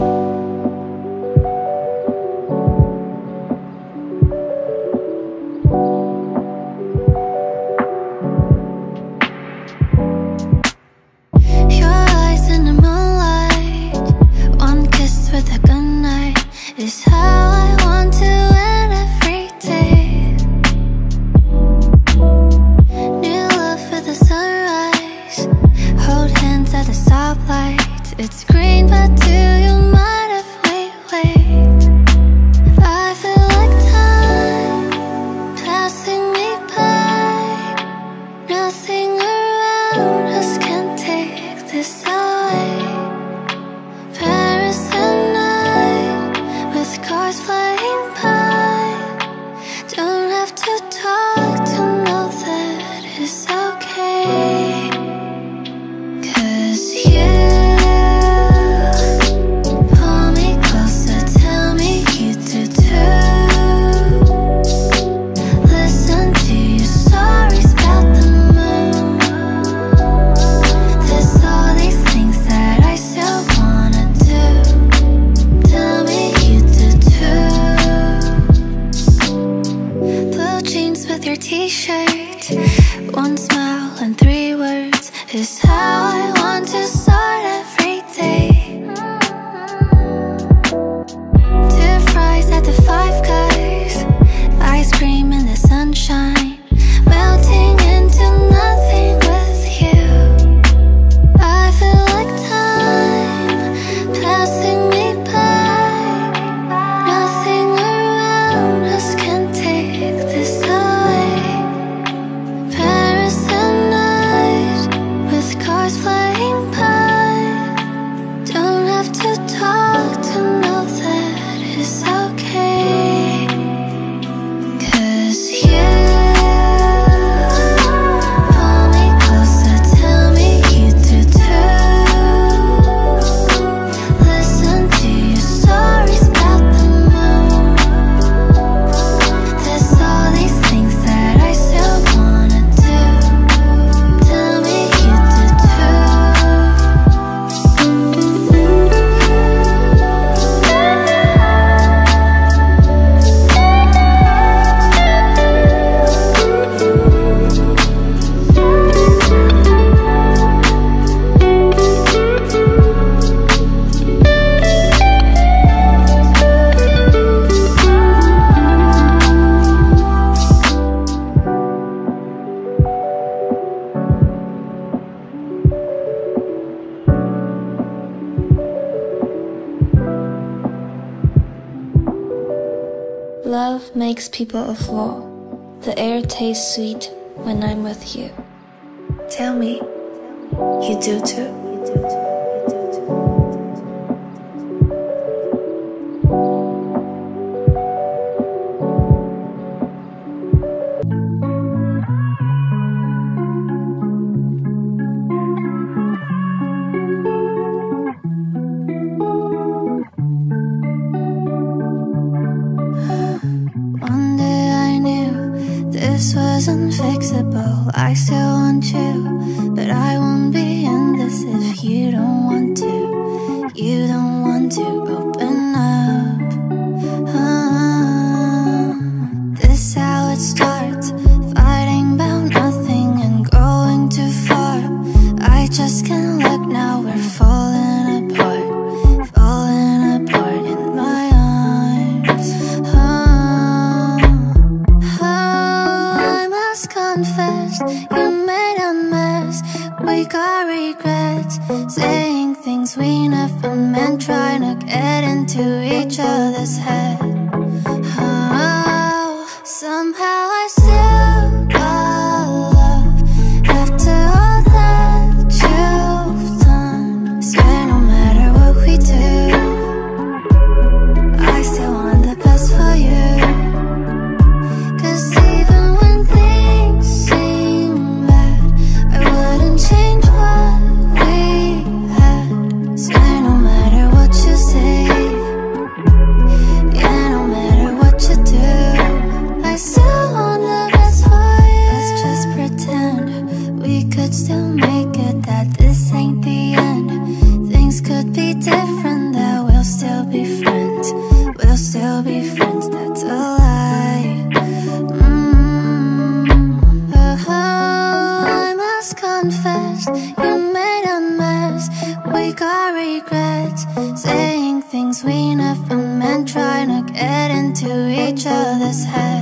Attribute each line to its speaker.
Speaker 1: you with your t-shirt. One smile and three words is how I want to
Speaker 2: Love makes people a floor. The air tastes sweet when I'm with you. Tell me, you do too.
Speaker 1: I still want you, but I things we never meant Trying to get into each other's head. Oh, Somehow regrets Saying things we never meant Trying to get into each other's head